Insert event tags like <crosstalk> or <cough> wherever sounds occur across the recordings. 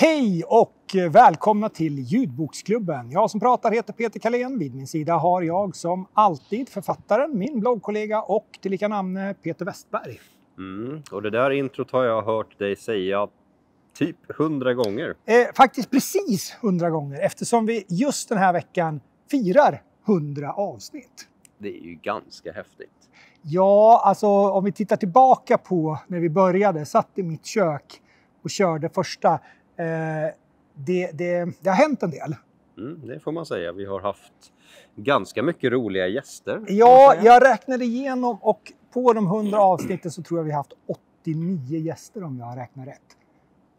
Hej och välkomna till Ljudboksklubben. Jag som pratar heter Peter Kalén. Vid min sida har jag som alltid författaren, min bloggkollega och tillika namne Peter Westberg. Mm. Och det där introt har jag hört dig säga typ hundra gånger. Eh, faktiskt precis hundra gånger eftersom vi just den här veckan firar hundra avsnitt. Det är ju ganska häftigt. Ja, alltså om vi tittar tillbaka på när vi började, satt i mitt kök och körde första. Eh, det, det, det har hänt en del. Mm, det får man säga. Vi har haft ganska mycket roliga gäster. Ja, jag räknade igenom och på de 100 <clears throat> avsnitten så tror jag vi har haft 89 gäster om jag har räknat rätt.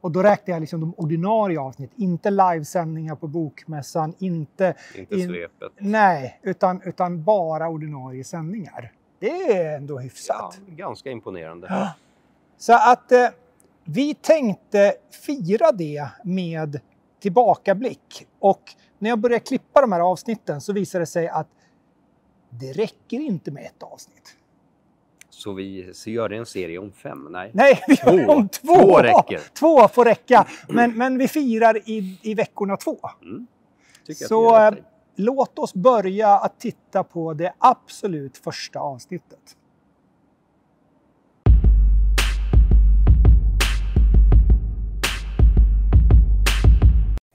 Och då räknar jag liksom de ordinarie avsnitt, inte livesändningar på Bokmässan, inte... Inte svepet. Nej, utan, utan bara ordinarie sändningar. Det är ändå hyfsat. Ja, ganska imponerande. <gasps> Så att eh, vi tänkte fira det med tillbakablick. Och när jag började klippa de här avsnitten så visade det sig att det räcker inte med ett avsnitt. Så vi så gör en serie om fem? Nej, Nej vi Två. gör om två. Två räcker. Två får räcka. Men, men vi firar i, i veckorna två. Mm. Så. Låt oss börja att titta på det absolut första avsnittet.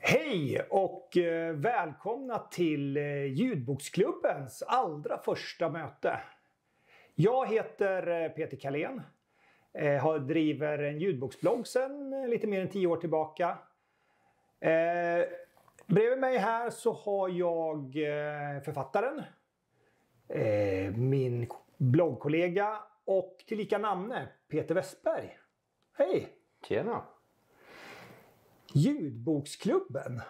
Hej och eh, välkomna till eh, Ljudboksklubbens allra första möte. Jag heter eh, Peter Kalén. Jag driver en ljudboksblogg sedan lite mer än tio år tillbaka. Bredvid mig här så har jag författaren, min bloggkollega och tillika namne Peter Westberg. Hej! Tjena! Ljudboksklubben.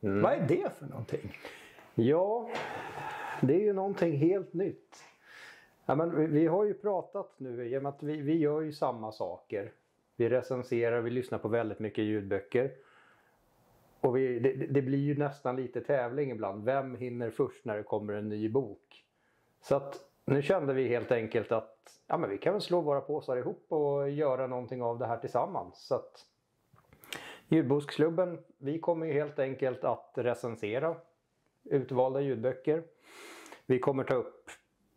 Mm. Vad är det för någonting? Ja, det är ju någonting helt nytt. Ja, men vi, vi har ju pratat nu i och med att vi, vi gör ju samma saker. Vi recenserar, vi lyssnar på väldigt mycket ljudböcker. Och vi, det, det blir ju nästan lite tävling ibland. Vem hinner först när det kommer en ny bok? Så att nu kände vi helt enkelt att ja, men vi kan väl slå våra påsar ihop och göra någonting av det här tillsammans. Så att Ljudboksklubben, vi kommer ju helt enkelt att recensera utvalda ljudböcker. Vi kommer ta upp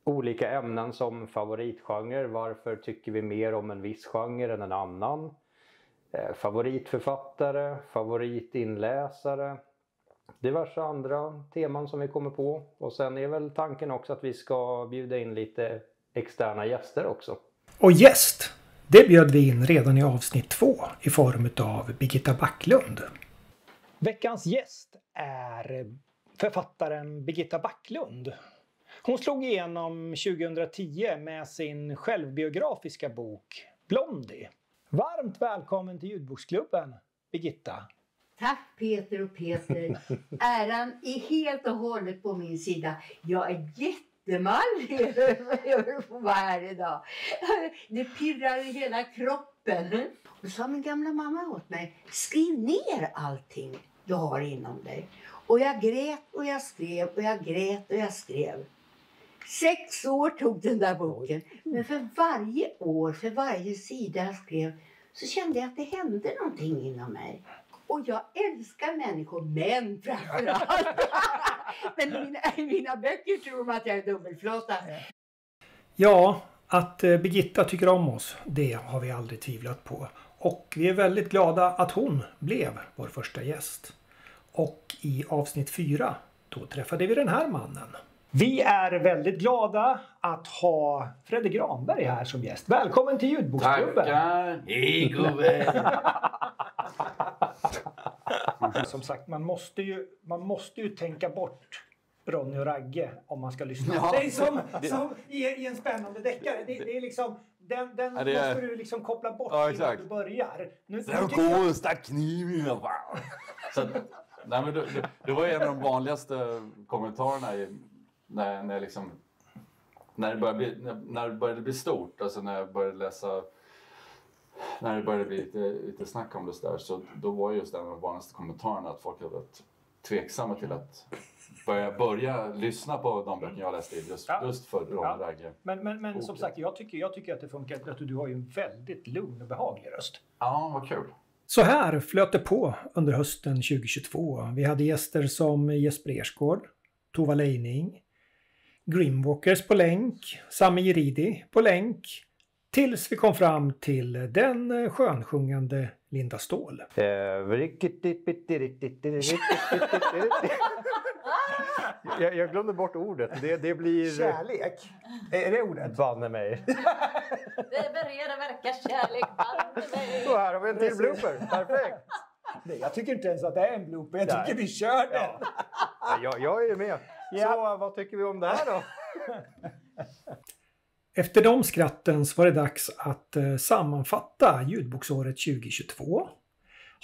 olika ämnen som favoritgenre. Varför tycker vi mer om en viss genre än en annan? Eh, favoritförfattare, favoritinläsare, diverse andra teman som vi kommer på. Och sen är väl tanken också att vi ska bjuda in lite externa gäster också. Och gäst, det bjöd vi in redan i avsnitt två i form av Birgitta Backlund. Veckans gäst är författaren Birgitta Backlund. Hon slog igenom 2010 med sin självbiografiska bok Blondie. Varmt välkommen till ljudboksklubben, Birgitta. Tack Peter och Peter. <laughs> Äran är helt och hållet på min sida. Jag är jättemallig <laughs> över att få vara här idag. Det pirrar i hela kroppen. Och så sa min gamla mamma åt mig, skriv ner allting du har inom dig. Och jag grät och jag skrev och jag grät och jag skrev. Sex år tog den där boken. Men för varje år, för varje sida jag skrev så kände jag att det hände någonting inom mig. Och jag älskar människor, män framförallt. <laughs> Men i mina, i mina böcker tror de att jag är dubbelflata. Ja, att eh, Birgitta tycker om oss, det har vi aldrig tvivlat på. Och vi är väldigt glada att hon blev vår första gäst. Och i avsnitt fyra, då träffade vi den här mannen. Vi är väldigt glada att ha Fredde Granberg här som gäst. Välkommen till ljudboksklubben! Tackar! Hej gubben! <laughs> Som sagt, man måste ju, man måste ju tänka bort Ronny och Ragge om man ska lyssna. Ja. Det är som, som i, i en spännande deckare. Det, det är liksom, den den Ja, är- måste du liksom koppla bort Ja, innan du börjar. Nu, Sen går stack kniven i alla Så, att- nej, men det, det, det var en av de vanligaste kommentarerna i, när, när, liksom, när, det började bli, när, när det började bli stort. Alltså när jag började läsa när det började bli lite, lite snack om det så där, så då var just en av de vanligaste kommentarerna att folk hade varit tveksamma till att börja, börja lyssna på de böcker jag läste just, Ja. just för Ronny Ja. Men, men, men som sagt, jag tycker, jag tycker att det funkar. Att du har ju en väldigt lugn och behaglig röst. Ja, vad kul. Så här flöt det på under hösten 2022. Vi hade gäster som Jesper Ersgård, Tova Leining, Grimwalkers på länk, Sami Jiridi på länk, tills vi kom fram till den skönsjungande Linda Ståhl. jag, jag glömde bort ordet. Det, det blir... Kärlek? Är det ordet? Banne mig. <laughs> Det bereda verkar kärlek banne mig. Och här har vi en till blooper. Perfekt. Nej, jag tycker inte ens att det är en blooper. Jag tycker Nej. vi kör den. Ja. Ja, jag, jag är ju med. Så vad tycker vi om det här då? <laughs> Efter de skratten så var det dags att eh, sammanfatta ljudboksåret 2022.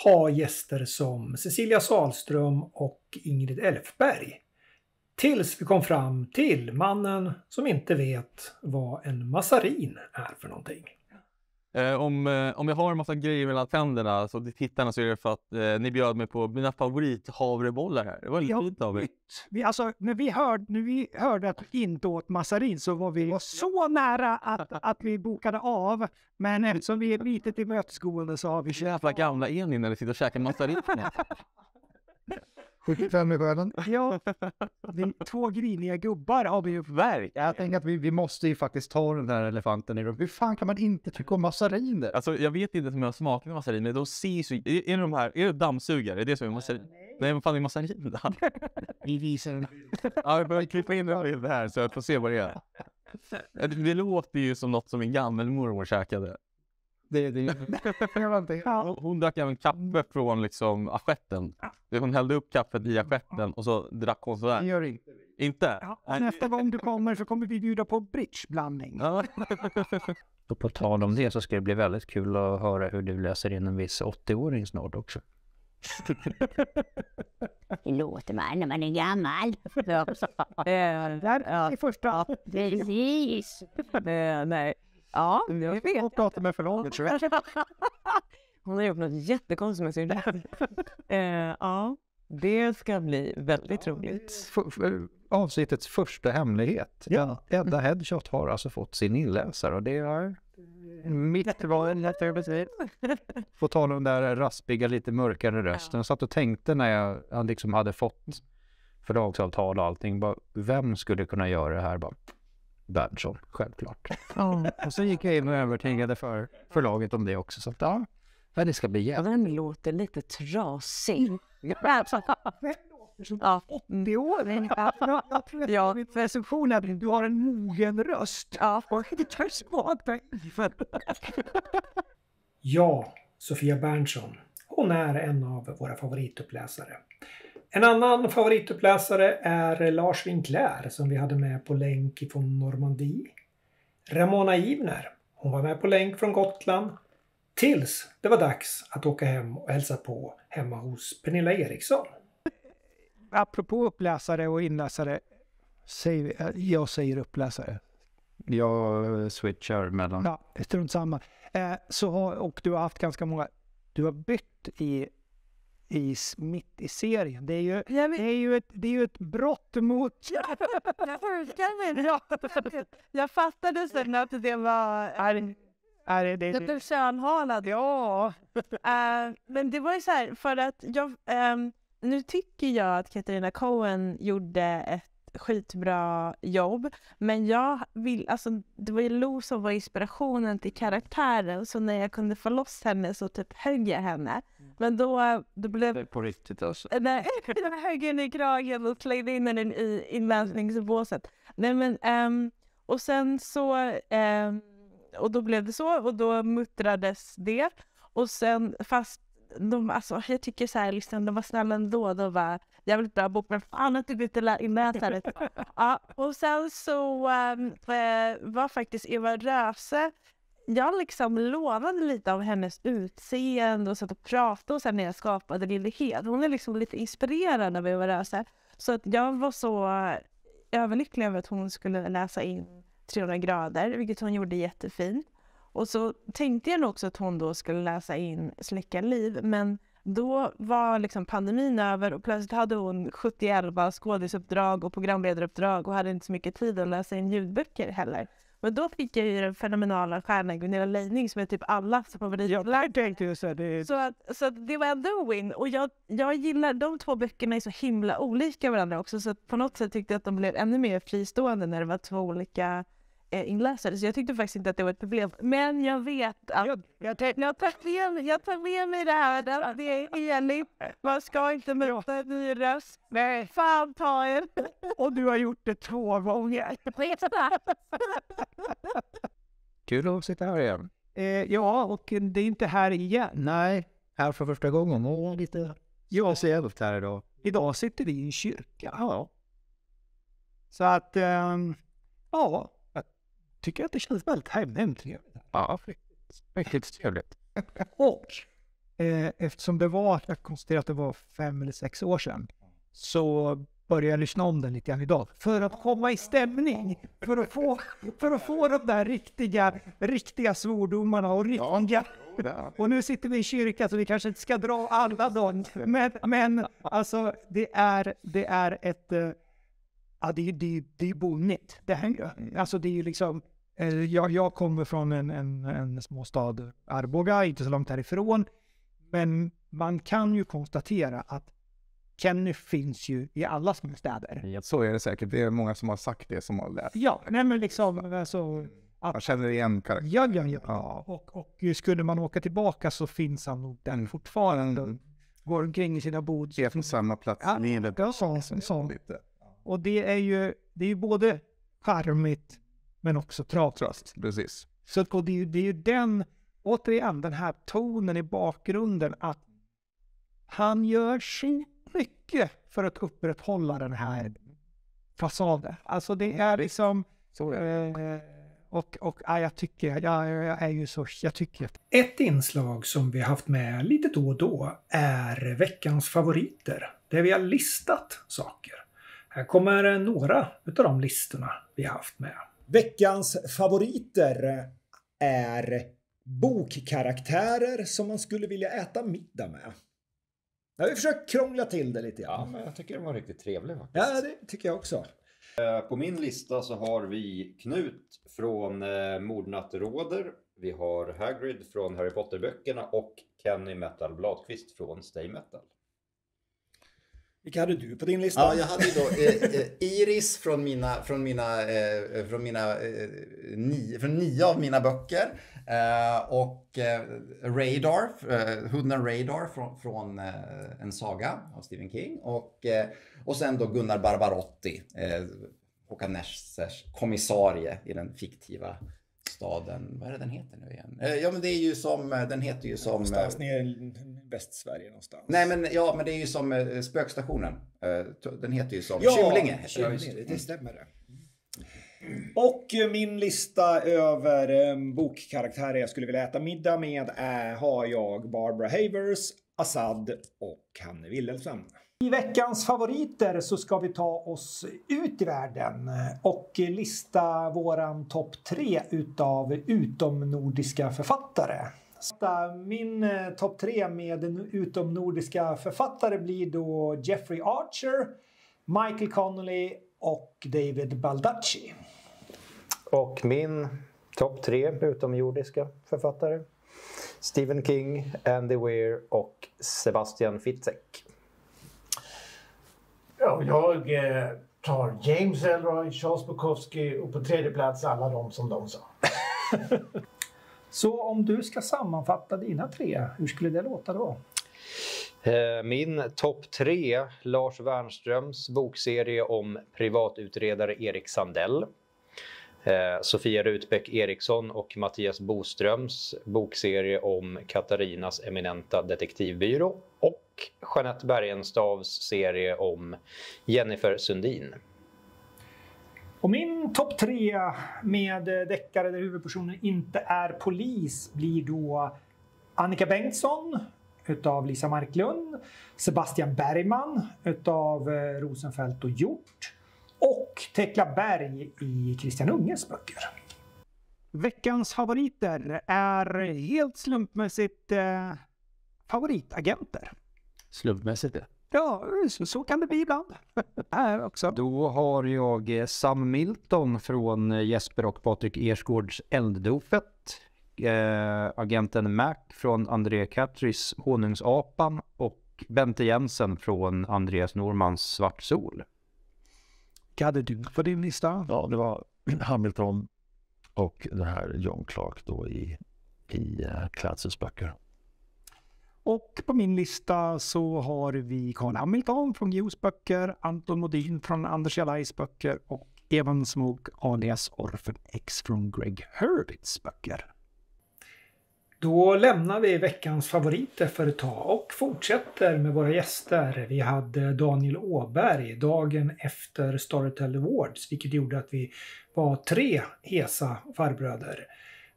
Ha gäster som Cecilia Salström och Ingrid Elfberg. Tills vi kom fram till mannen som inte vet vad en massarin är för någonting. Eh, om, eh, om jag har en massa grejer mellan tänderna så till tittarna så är det för att eh, ni bjöd mig på mina favorithavrebollar här. Det var lite Ja, fint av er. Vi, alltså, när, vi hörde, när vi hörde att du inte åt massarin så var vi så nära att, att vi bokade av. Men eftersom vi är lite tillmötesgående så har vi Hur jävla gamla är ni när ni sitter och käkar massarin? <laughs> <laughs> 75 i själen. <laughs> Ja, vi är två griniga gubbar har vi ju. Verk! Jag tänker att vi, vi måste ju faktiskt ta den där elefanten i rummet. Hur fan kan man inte tycka om massariner? Alltså jag vet inte om jag har smakat massarin, men de ser så... Är, är det de här, är det dammsugare? Är det som är massarin? Nej, vad fan är massarin då? Vi visar en Ja, vi börjar klippa in det här så jag får se vad det är. Det, <laughs> det låter ju som något som min gammelmormor käkade. Det, det, Hon, hon drack även kaffe från liksom assieten. Hon hällde upp kaffet i assieten och så drack hon det sådär. gör inte. Inte? Ja, och nästa gång du kommer så kommer vi bjuda på bridgeblandning. Ja. <laughs> Och på tal om det så ska det bli väldigt kul att höra hur du läser in en viss 80-åring snart också. <laughs> Det låter man när man är gammal. <laughs> Där är första. Precis. Nej. Ja, jag vet. Jag pratar med förlaget. tror jag. <laughs> Hon har gjort något jättekonstigt med sin <laughs> eh, ja, det ska bli väldigt roligt. F- f- avsnittets första hemlighet. Ja. Edda Headshot har alltså fått sin inläsare och det är mitt val. På tal om den där raspiga, lite mörkare rösten. Jag satt och tänkte när jag, jag liksom hade fått förlagsavtal och allting. Bara, vem skulle kunna göra det här? Bara, Berntsson, självklart. Och så gick jag in och övertygade för förlaget om det också. Så att, ja, ja, det ska bli Ja, jävligt. den låter lite trasig. Ja, 80 år. Jag tror att Ja. min recension är att du har en mogen röst. ja. Det tar. Ja, Sofia Berntsson. Hon är en av våra favorituppläsare. En annan favorituppläsare är Lars Winkler som vi hade med på länk från Normandie. Ramona Ivner. Hon var med på länk från Gotland. Tills det var dags att åka hem och hälsa på hemma hos Pernilla Eriksson. Apropå uppläsare och inläsare. Säger, jag säger uppläsare. Jag switchar mellan. Ja, strunt samma. Eh, så har, och du har haft ganska många. Du har bytt i, i mitt i serien. Det är ju, Ja, men- det är ju, ett, det är ju ett brott mot... Ja, jag fattade sen att det var... Är, är det, Jag det, blev könhalad. ja, Eh, men det var ju så här, för att jag... ehm, nu tycker jag att Katarina Cohen gjorde ett skitbra jobb. Men jag vill, alltså det var ju Lo som var inspirationen till karaktären. Så när jag kunde få loss henne så typ högg jag henne. Men då, då blev På riktigt alltså. Nej, <laughs> jag högg henne i kragen och slängde in henne i inläsningsbåset. Nej men, ehm, och sen så, ehm, och då blev det så och då muttrades det. Och sen, fast de, alltså jag tycker så här, liksom, de var snälla ändå. De var jävligt bra bok, men fan att du inte lä- inläsare. <laughs> ja, och sen så eh, var faktiskt Eva Röse jag liksom lånade lite av hennes utseende och satt och pratade och sen när jag skapade Lille Hed. Hon är liksom lite inspirerad av Eva Röse. Så att jag var så överlycklig över att hon skulle läsa in 300 grader, vilket hon gjorde jättefint. Och så tänkte jag nog också att hon då skulle läsa in Släcka liv, men då var liksom pandemin över och plötsligt hade hon 71 skådisuppdrag och programledaruppdrag och hade inte så mycket tid att läsa in ljudböcker heller. Men då fick jag ju den fenomenala stjärnan Gunilla Leining som är typ allas favoritläsare. Jag tänkte ju så det, Så, att, så att det var ändå en win. Och jag, jag gillar, de två böckerna är så himla olika varandra också. Så på något sätt tyckte jag att de blev ännu mer fristående när det var två olika inläsare. Så jag tyckte faktiskt inte att det var ett problem. Men jag vet att jag, jag jag tar med, jag tar med mig det här. Det är heligt. Man ska inte möta en ny röst. nej, Fan ta er. <laughs> och du har gjort det två gånger. <laughs> Kul att sitta här igen. Eh, ja, och det är inte här igen. Nej, här för första gången. Och lite speciellt här idag. Idag sitter vi i en kyrka. Ja, Så att, ehm, ja, tycker att det känns väldigt hemtrevligt. ja riktigt trevligt. <laughs> Och eh, eftersom det var, jag konstaterade att det var fem eller sex år sedan, så började jag lyssna om den lite grann idag. För att komma i stämning, för att få, för att få de där riktiga, riktiga svordomarna och riktiga... Och nu sitter vi i kyrkan så vi kanske inte ska dra alla dem. Men, men alltså det är, det är ett... eh, Ja, det, är- det, är- det är bonnigt. Det här, ju. alltså det är ju liksom... eh, Jag, jag kommer från en, en, en småstad, Arboga, inte så långt härifrån. Men man kan ju konstatera att Kenny finns ju i alla små städer. Så är det säkert. Det är många som har sagt det som har lärt. Ja, nej men liksom alltså... Man känner igen karaktären. Ja, ja, ja. Och, och skulle man åka tillbaka så finns han nog där fortfarande. Går omkring i sina bod. Är på samma plats Ja, ja, så, så. Och det är ju, det är ju både charmigt men också tragiskt. Precis. Så det, är ju- det är ju den, återigen, den här tonen i bakgrunden att han gör så mycket för att upprätthålla den här fasaden. Alltså det är liksom... Så. Eh, och, och ja, jag tycker, jag, jag är ju så, jag tycker att Ett inslag som vi har haft med lite då och då är veckans favoriter. Där vi har listat saker. Här kommer några utav de listorna vi har haft med. Veckans favoriter är bokkaraktärer som man skulle vilja äta middag med. Jag har försökt krångla till det lite Ja, grann. men jag tycker den var riktigt trevlig faktiskt. Ja, det tycker jag också. Eh, På min lista så har vi Knut från eh, Mordnatt råder. Vi har Hagrid från Harry Potter-böckerna och Kenny Metal Bladqvist från Stay Metal. Vilka hade du på din lista? Ja, jag hade ju då eh, eh, Iris från mina, från mina, eh, från mina, eh, ni, från nio av mina böcker. Eh, och eh, Radar, eh, hunden Radar från, från eh, en saga av Stephen King. Och, eh, och sen då Gunnar Barbarotti, eh, Håkan Nessers kommissarie i den fiktiva staden. Vad är det den heter nu igen? Eh, ja, men det är ju som, den heter ju som... Någonstans eh, nere i Västsverige någonstans. Nej men, ja, men det är ju som eh, spökstationen. Eh, Den heter ju som Ja, Kymlinge, den. det, det stämmer det. Och eh, min lista över eh, bokkaraktärer jag skulle vilja äta middag med är, har jag Barbara Havers, Assad och Hanne Wilhelmsen. I veckans favoriter så ska vi ta oss ut i världen och lista våran topp tre utav utomnordiska författare. Min eh, topp tre med utomnordiska författare blir då Jeffrey Archer, Michael Connolly och David Baldacci. Och min topp tre utomjordiska författare. Stephen King, Andy Weir och Sebastian Fitzek. Ja, jag eh, tar James Elroy, Charles Bukowski och på tredje plats alla de som de sa. <laughs> Så om du ska sammanfatta dina tre, hur skulle det låta då? Eh, Min topp tre, Lars Wernströms bokserie om privatutredare Erik Sandell. Eh, Sofia Rutbeck Eriksson och Mattias Boströms bokserie om Katarinas eminenta detektivbyrå. Och Jeanette Bergenstavs serie om Jennifer Sundin. Och min topp tre med deckare där huvudpersonen inte är polis blir då Annika Bengtsson utav Lisa Marklund, Sebastian Bergman utav eh, Rosenfeldt och Hjort och Tekla Berg i Christian Unges böcker. Veckans favoriter är helt slumpmässigt eh, favoritagenter. Slumpmässigt. Ja, så, så kan det bli ibland. <laughs> Här också. Då har jag eh, Sam Milton från eh, Jesper och Patrik Ersgårds Elddopet. Eh, agenten Mac från André Katris Honungsapan och Bente Jensen från Andreas Normans Svart Sol. Vad hade du på din lista? Ja, det var <clears throat> Hamilton och den här John Clark då i, i uh, Clancy's böcker. Och på min lista så har vi Carl Hamilton från Geos böcker, Anton Modin från Anders Jalais böcker och Evan Smoke alias Orphan X från Greg Hurwitz böcker. Då lämnar vi veckans favoriter för ett tag och fortsätter med våra gäster. Vi hade Daniel Åberg dagen efter Storytel Awards, vilket gjorde att vi var tre hesa farbröder.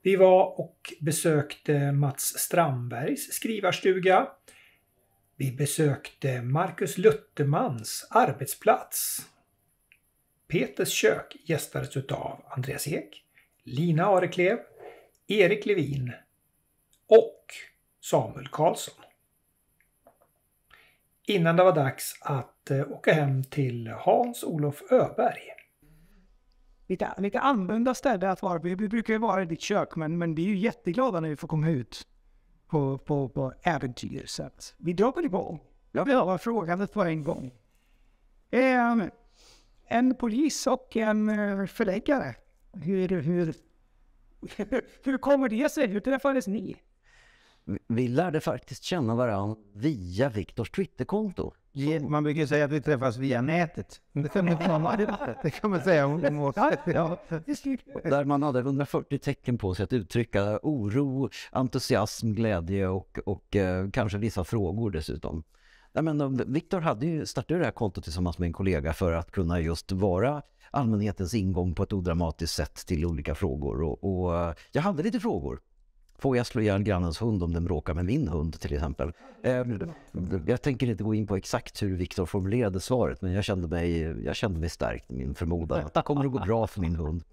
Vi var och besökte Mats Strandbergs skrivarstuga. Vi besökte Marcus Luttermans arbetsplats. Peters kök gästades utav Andreas Ek, Lina Areklev, Erik Levin och Samuel Karlsson. Innan det var dags att eh, åka hem till Hans-Olof Öberg. Lite, lite annorlunda ställe att vara. Vi, vi brukar ju vara i ditt kök, men, men vi är ju jätteglada när vi får komma ut på, på, på äventyr. Så att vi drar väl igång. Jag vill ha frågandet på en gång. En, en polis och en eh, förläggare. Hur, hur, hur kommer det sig? Hur träffades ni? Vi lärde faktiskt känna varandra via Viktors Twitterkonto. Man brukar säga att vi träffas via nätet. Det kan man, det kan man säga om oss. Ja. Där man hade 140 tecken på sig att uttrycka oro, entusiasm, glädje och, och eh, kanske vissa frågor dessutom. Nej, men, eh, Viktor hade ju startat det här kontot tillsammans med en kollega för att kunna just vara allmänhetens ingång på ett odramatiskt sätt till olika frågor. Och, och eh, jag hade lite frågor. Får jag slå ihjäl grannens hund om den bråkar med min hund till exempel? Eh, jag tänker inte gå in på exakt hur Viktor formulerade svaret men jag kände mig, jag kände mig stärkt i min förmodan att det kommer att gå bra för min hund.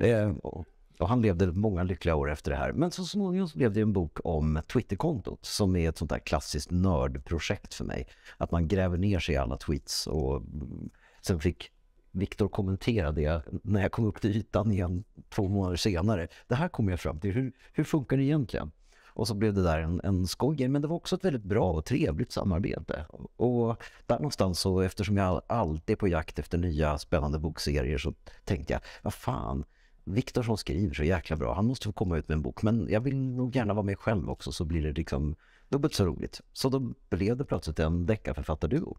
Eh, och, och han levde många lyckliga år efter det här. Men så småningom så blev det en bok om Twitterkontot som är ett sånt där klassiskt nördprojekt för mig. Att man gräver ner sig i alla tweets och mm, sen fick Viktor kommentera det när jag kom upp till ytan igen två månader senare. Det här kom jag fram till. Hur, hur funkar det egentligen? Och så blev det där en, en skoj, men det var också ett väldigt bra och trevligt samarbete. Och där någonstans så, eftersom jag alltid är på jakt efter nya spännande bokserier så tänkte jag, vad fan, Viktor som skriver så jäkla bra, han måste få komma ut med en bok. Men jag vill nog gärna vara med själv också så blir det liksom dubbelt så roligt. Så då blev det plötsligt en deckarförfattarduo.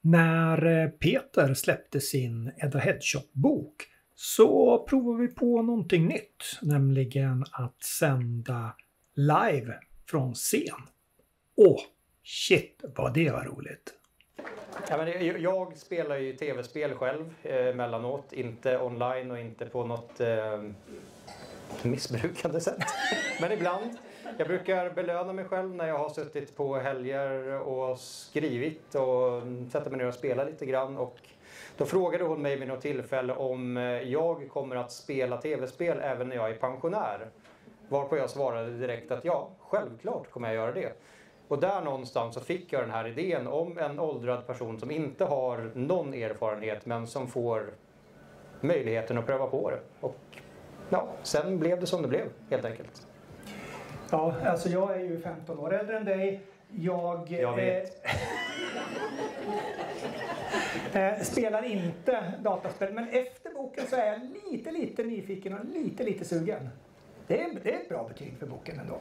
När eh, Peter släppte sin Edda Headshot-bok så provade vi på någonting nytt, nämligen att sända live från scen. Åh, shit vad det var roligt! Ja, men jag, spelar ju tv-spel själv eh, emellanåt, inte online och inte på något eh, missbrukande sätt. Men ibland. Jag brukar belöna mig själv när jag har suttit på helger och skrivit och sätta mig ner och spela lite grann. Och då frågade hon mig vid något tillfälle om eh, jag kommer att spela tv-spel även när jag är pensionär. Varpå jag svarade direkt att ja, självklart kommer jag göra det. Och där någonstans så fick jag den här idén om en åldrad person som inte har någon erfarenhet men som får möjligheten att pröva på det. Och ja, sen blev det som det blev helt enkelt. Ja, alltså jag är ju 15 år äldre än dig. Jag, Jag vet. Eh, eh, spelar inte dataspel, men efter boken så är jag lite, lite nyfiken och lite, lite sugen. Det är, det är ett bra betyg för boken ändå.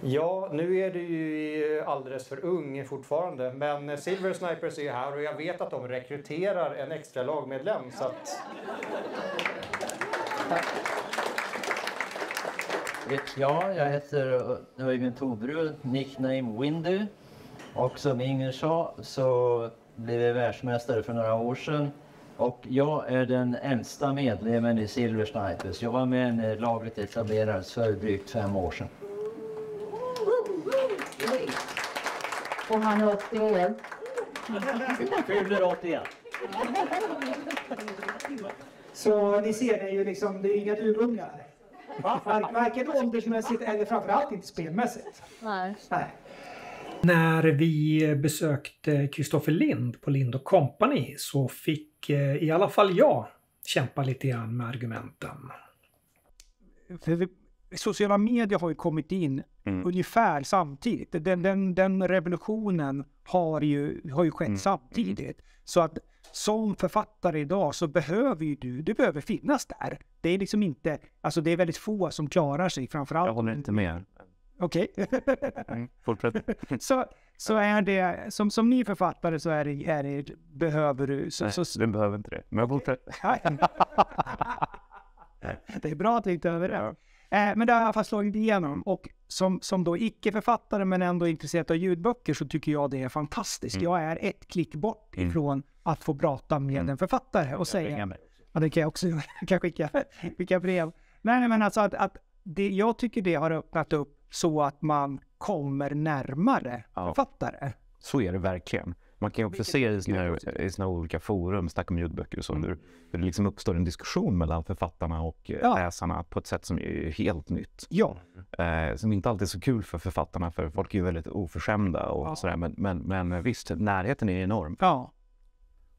Ja, nu är du ju alldeles för ung fortfarande. Men Silver Snipers är ju här och jag vet att de rekryterar en extra lagmedlem. Så att... Ja, jag heter Öyvind Tobrud, nickname Windy. Och som Inger sa så blev jag världsmästare för några år sedan. Och jag är den äldsta medlemmen i Silver Snipers. Jag var med när laget etablerades för drygt fem år sedan. Och han är 81. Fyller 81. Så ni ser, det är ju liksom, det är inga duvungar. Var- Varken åldersmässigt eller framförallt inte spelmässigt. Nej. Nej. När vi besökte Kristoffer Lind på Lind Company så fick eh, i alla fall jag kämpa lite grann med argumenten. För vi, sociala medier har ju kommit in ungefär samtidigt. Den, den, den revolutionen har ju, har ju skett samtidigt. Så att som författare idag så behöver ju du, du behöver finnas där. Det är liksom inte, alltså det är väldigt få som klarar sig framförallt. Jag håller inte med. Okej. Mm, Fortsätt. <laughs> så, så är det, som, som ny författare så är det, är det behöver du... Så, Nej, så, den behöver inte det. Men jag fortsätter. <laughs> det är bra att vi inte är överens. Eh, men det har i alla fall slagit igenom och som, som då icke-författare men ändå intresserad av ljudböcker så tycker jag det är fantastiskt. Mm. Jag är ett klick bort Mm. Att få prata med en författare och säga... Ja, det kan jag också göra. Jag kan skicka, skicka brev. Nej, nej, men alltså att, att det, jag tycker det har öppnat upp så att man kommer närmare författare. Så är det verkligen. Man kan ju också se i här, i såna olika forum, snacka om ljudböcker och så, hur, hur det liksom uppstår en diskussion mellan författarna och eh, Ja. läsarna på ett sätt som är helt nytt. Ja. Eh, som inte alltid är så kul för författarna, för folk är ju väldigt oförskämda och sådär. Men, men, men visst, närheten är enorm. Ja.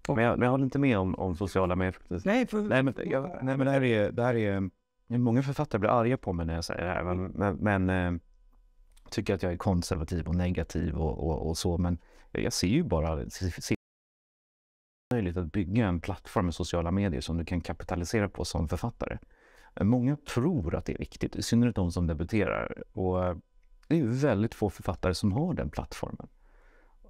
Men jag, men jag håller inte med om, om sociala medier. Nej, för... Nej, men, jag, nej, men det här är, det här är... Många författare blir arga på mig när jag säger det här. Men, men, men eh, tycker att jag är konservativ och negativ och, och, och så. Men jag ser ju bara... Ser, möjligt att bygga en plattform med sociala medier som du kan kapitalisera på som författare. Många tror att det är viktigt, i synnerhet de som debuterar. Och eh, det är ju väldigt få författare som har den plattformen.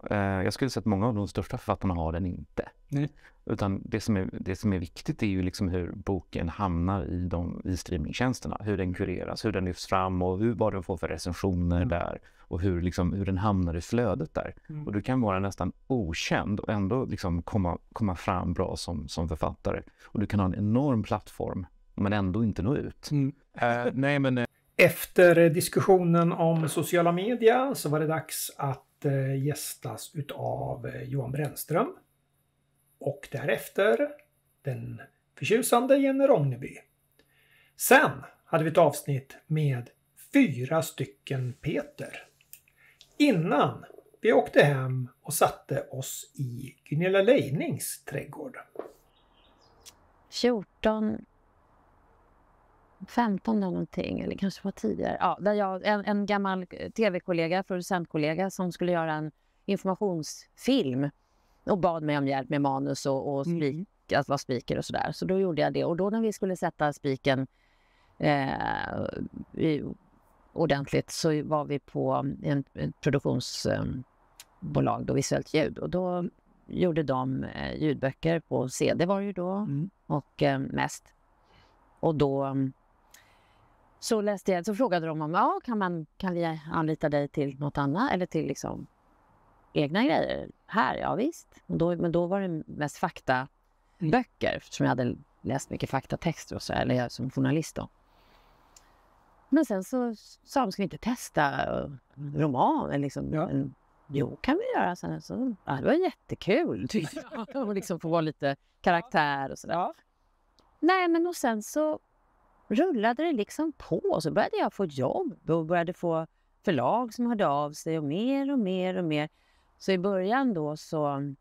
Eh, Jag skulle säga att många av de största författarna har den inte. Nej. Utan det som, är, det som är viktigt är ju liksom hur boken hamnar i, de, i streamingtjänsterna. Hur den kureras, hur den lyfts fram och hur, vad den får för recensioner där. Och hur, liksom, hur den hamnar i flödet där. Mm. Och du kan vara nästan okänd och ändå liksom komma, komma fram bra som, som författare. Och du kan ha en enorm plattform men ändå inte nå ut. Eh, nej men... eh, Efter diskussionen om sociala media så var det dags att gästas utav eh, Johan Brännström. Och därefter den förtjusande Jenny Rogneby. Sen hade vi ett avsnitt med fyra stycken Peter. Innan vi åkte hem och satte oss i Gunilla Leinings trädgård. 14, 15 eller någonting, eller kanske var tidigare. Ja, där jag, en, en gammal eh, tv-kollega, producentkollega som skulle göra en informationsfilm och bad mig om hjälp med manus och, och spik, att vara speaker och sådär. Så då gjorde jag det. Och då när vi skulle sätta spiken eh, ordentligt så var vi på en, en produktionsbolag, då, Visuellt ljud. Och då gjorde de eh, ljudböcker på CD var det ju då och eh, mest. Och då mm, så läste jag, så frågade de om ja, kan, man, kan vi anlita dig till något annat eller till liksom egna grejer här? Ja visst. Och då, men då var det mest faktaböcker eftersom jag hade läst mycket faktatexter och så, eller jag som journalist då. Men sen så sa de, ska vi inte testa eh, roman? Liksom, en, jo, kan vi göra. Sen, så, ja, det var jättekul tyckte jag. <laughs> Och liksom få vara lite karaktär och sådär. Nej, men och sen så rullade det liksom på. Så började jag få jobb och började få förlag som hörde av sig och mer och mer och mer. Så i början då så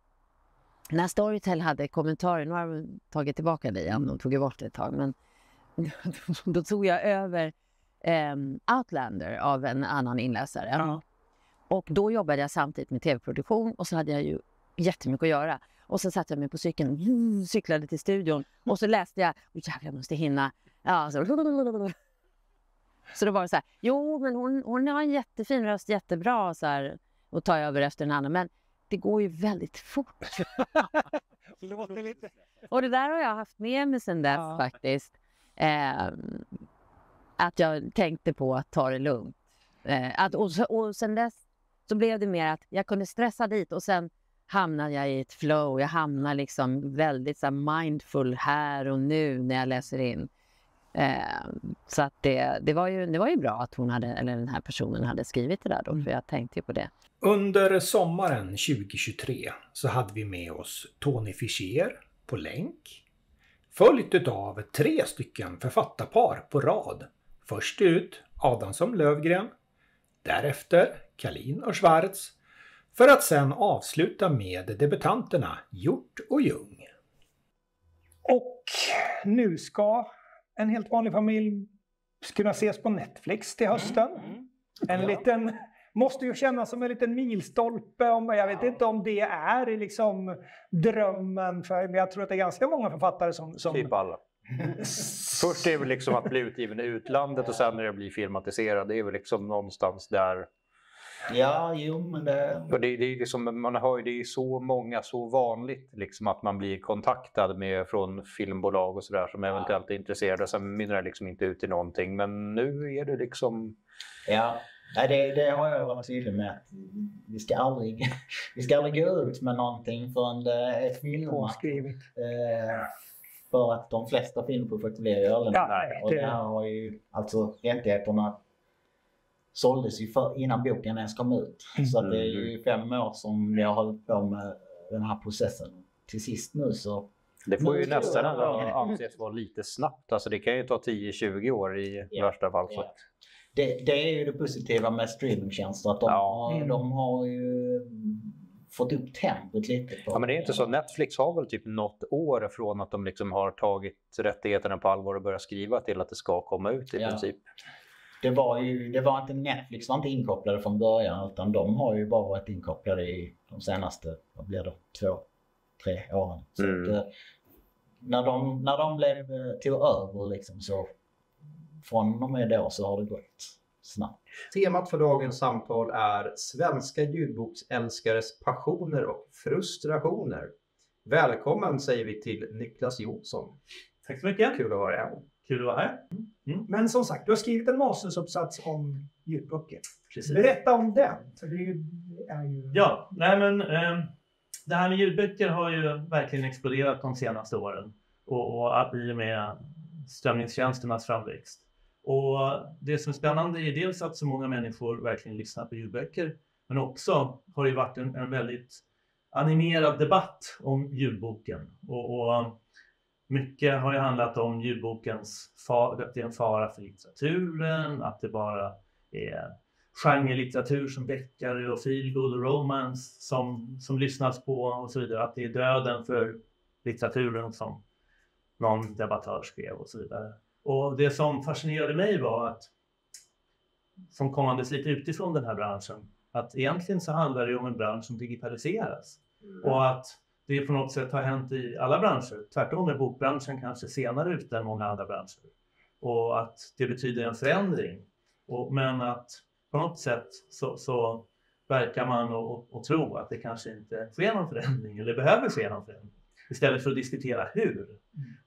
när Storytel hade kommentarer, nu har de tagit tillbaka det igen, de tog ju bort det ett tag, men <laughs> då tog jag över em, Outlander av en annan inläsare. Och då jobbade jag samtidigt med tv-produktion och så hade jag ju jättemycket att göra. Och så satte jag mig på cykeln, <laughs> cyklade till studion och så läste jag, jävlar jag måste hinna. Ja, så, så då var det så här, jo men hon, hon har en jättefin röst, jättebra så här, och ta över efter en annan. Men det går ju väldigt fort. <laughs> Och det där har jag haft med mig sedan dess faktiskt. Eh, att jag tänkte på att ta det lugnt. Eh, att, och, och sen dess så blev det mer att jag kunde stressa dit och sen hamnade jag i ett flow. Jag hamnar liksom väldigt så här, mindful här och nu när jag läser in. Eh, så att det, det, var ju, det var ju bra att hon hade, eller den här personen hade skrivit det där då, för jag tänkte ju på det. Under sommaren 2023 så hade vi med oss Tony Fischer på länk. Följt utav tre stycken författarpar på rad. Först ut Adamsson Lövgren. Därefter Kalin och Schwarz. För att sen avsluta med debutanterna Hjort och Ljung. Och nu ska en helt vanlig familj kunna ses på Netflix till hösten. En liten, måste ju kännas som en liten milstolpe. Om, jag vet inte om det är liksom drömmen, för jag tror att det är ganska många författare som... som Typ alla. Först är det väl liksom att bli utgiven i utlandet och sen är det att bli filmatiserad. Det är väl liksom någonstans där. Ja, jo men det... För det, det är liksom, man hör ju, det är så många, så vanligt liksom att man blir kontaktad med från filmbolag och sådär som eventuellt är intresserade. Sen mynnar det liksom inte ut i någonting. Men nu är det liksom... Ja, Nej, det, det har jag varit tydlig med. Vi ska aldrig, <laughs> vi ska aldrig gå ut med någonting förrän det är filmat. Eh, för att de flesta filmprojekt blir ju aldrig Ja. Och det- det här har ju, alltså rättigheterna såldes ju för, innan boken ens kom ut. Så att det är ju fem år som vi har hållit på med den här processen. Till sist nu så... Det får ju nästan anses vara lite snabbt. Alltså det kan ju ta 10-20 år i värsta fall. Så. Ja. Det, det är ju det positiva med streamingtjänster. Att de, har, Mm. de har ju fått upp tempot lite. På Ja, men det är inte så. Netflix har väl typ något år från att de liksom har tagit rättigheterna på allvar och börjat skriva till att det ska komma ut i Ja. princip. Det var ju det var inte Netflix var inte inkopplade från början utan de har ju bara varit inkopplade i de senaste, vad blir det, två, tre åren. Så Mm. att, eh, när, de, när de blev, eh, tog över liksom så från och med då så har det gått snabbt. Temat för dagens samtal är svenska ljudboksälskares passioner och frustrationer. Välkommen säger vi till Niklas Jonsson. Tack så mycket. Kul att vara här. Kul att vara här. Men som sagt, du har skrivit en masteruppsats om ljudböcker. Precis. Berätta om den. För det är ju, är ju... Ja, nej men eh, det här med ljudböcker har ju verkligen exploderat de senaste åren och, och i och med strömningstjänsternas framväxt. Och det som är spännande är dels att så många människor verkligen lyssnar på ljudböcker, men också har det varit en, en väldigt animerad debatt om ljudboken. Och, och mycket har ju handlat om ljudbokens far, att det är en fara för litteraturen, att det bara är genrelitteratur som deckare och feelgood och romance som, som lyssnas på och så vidare. Att det är döden för litteraturen som någon debattör skrev och så vidare. Och det som fascinerade mig var att som kommandes lite utifrån den här branschen, att egentligen så handlar det om en bransch som digitaliseras. Och att det på något sätt har hänt i alla branscher. Tvärtom är bokbranschen kanske senare ute än många andra branscher. Och att det betyder en förändring. Och, men att på något sätt så, så verkar man och, och, och tro att det kanske inte sker någon förändring eller behöver ske någon förändring. Istället för att diskutera hur.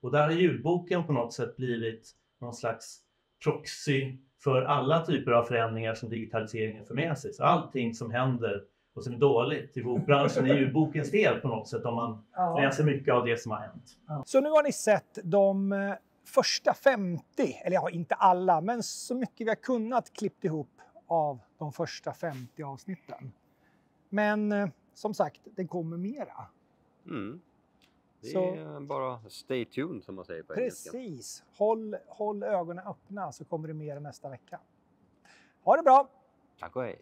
Och där har ljudboken på något sätt blivit någon slags proxy för alla typer av förändringar som digitaliseringen för med sig. Så allting som händer och som är dåligt i bokbranschen är ljudbokens fel på något sätt om man Ja. läser mycket av det som har hänt. Så nu har ni sett de eh, första 50, eller ja, inte alla, men så mycket vi har kunnat klippt ihop av de första 50 avsnitten. Men eh, som sagt, det kommer mera. Mm. Det Så- är bara stay tuned som man säger på engelska. Precis. Håll, håll ögonen öppna så kommer det mer nästa vecka. Ha det bra! Tack och hej.